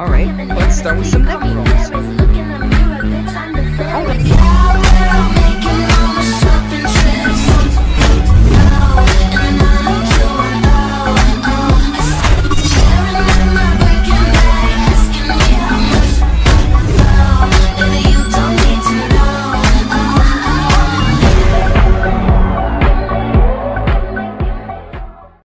Alright, let's start with some neck rolls.